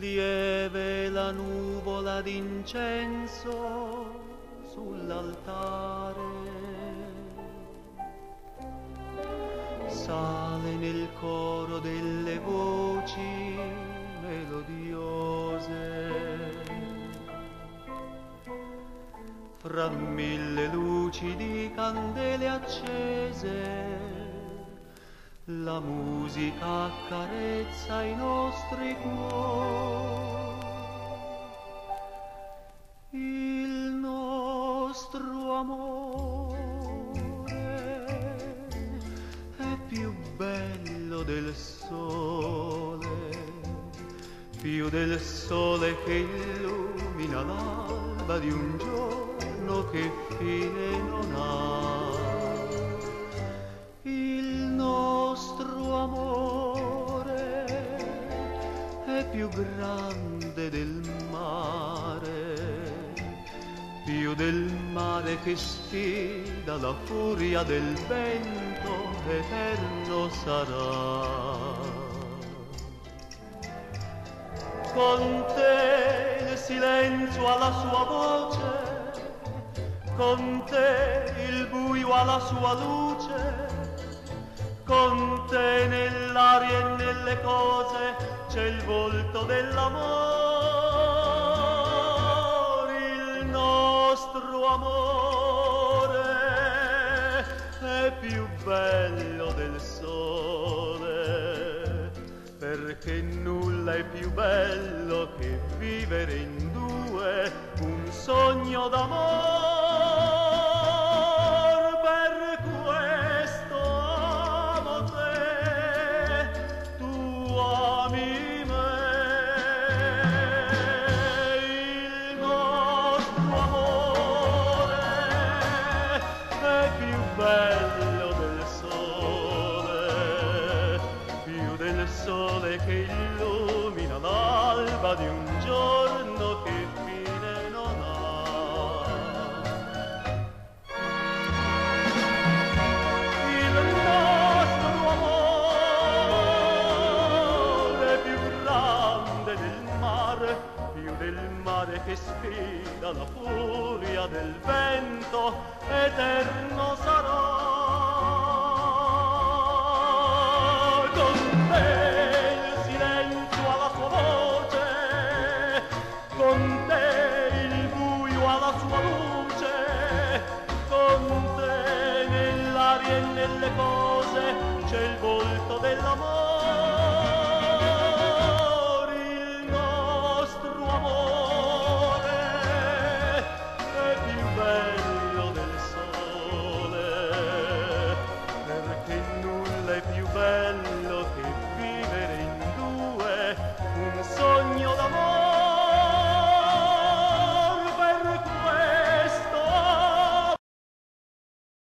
lieve la nuvola d'incenso sull'altare. Sale nel coro delle voci melodiose. Fra mille luci di candele accese la musica accarezza i nostri cuori. Il nostro amore è più bello del sole, più del sole che illumina l'alba di un giorno che fine non ha. Più grande del mare, più del mare che sfida la furia del vento, eterno sarà. Con te il silenzio ha la sua voce, con te il buio ha la sua luce, con te nell'aria e nelle cose c'è il volto dell'amore, il nostro amore è più bello del sole, perché nulla è più bello che vivere in due un sogno d'amore. Illumina l'alba di un giorno che fine non ha. Il nostro amore più grande del mare, più del mare che sfida la furia del vento, eterno sarà. Con te